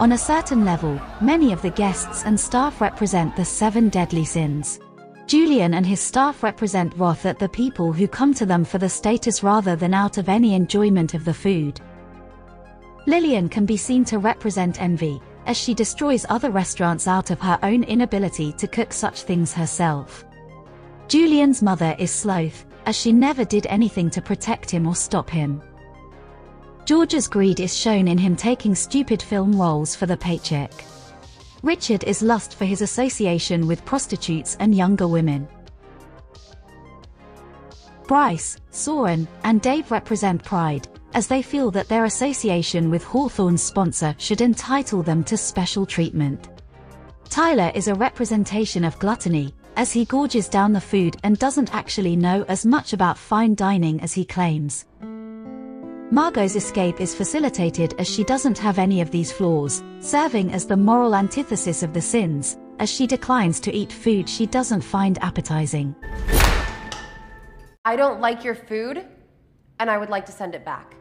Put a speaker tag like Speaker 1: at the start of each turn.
Speaker 1: On a certain level, many of the guests and staff represent the seven deadly sins. Julian and his staff represent wrath at the people who come to them for the status rather than out of any enjoyment of the food. Lillian can be seen to represent envy, as she destroys other restaurants out of her own inability to cook such things herself. Julian's mother is Sloth, as she never did anything to protect him or stop him. George's greed is shown in him taking stupid film roles for the paycheck. Richard is lust for his association with prostitutes and younger women. Bryce, Soren, and Dave represent pride, as they feel that their association with Hawthorn's sponsor should entitle them to special treatment. Tyler is a representation of gluttony, as he gorges down the food and doesn't actually know as much about fine dining as he claims. Margot's escape is facilitated as she doesn't have any of these flaws, serving as the moral antithesis of the sins, as she declines to eat food she doesn't find appetizing.
Speaker 2: I don't like your food, and I would like to send it back.